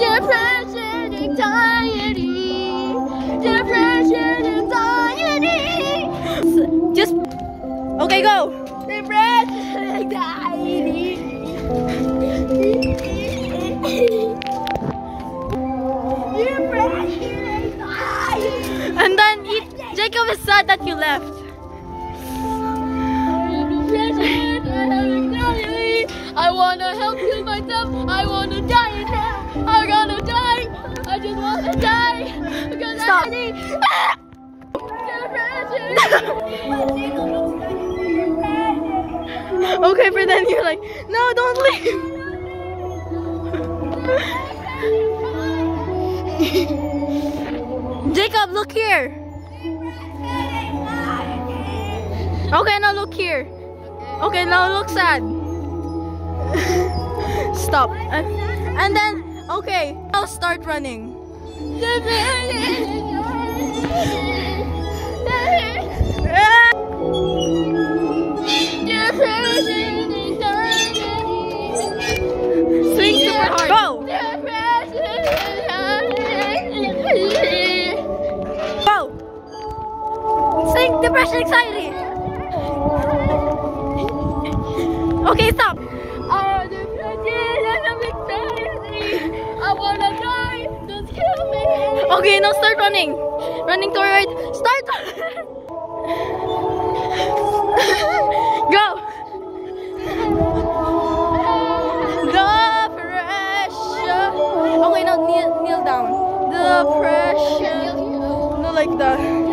Depression, anxiety. Depression, anxiety. Just, okay, go. Depression, anxiety. Depression, anxiety. And then eat. Jacob is sad that you left. I wanna help heal myself. I wanna. Okay, but then you're like, no, don't leave. Jacob, look here. Okay, now look here. Okay, now look sad. Stop. And, and then, okay, I'll start running. Sing depression anxiety. Okay, stop. Okay, now start running. Running toward. Start. Go. The pressure. Okay, now kneel, kneel down. The pressure. No, like that.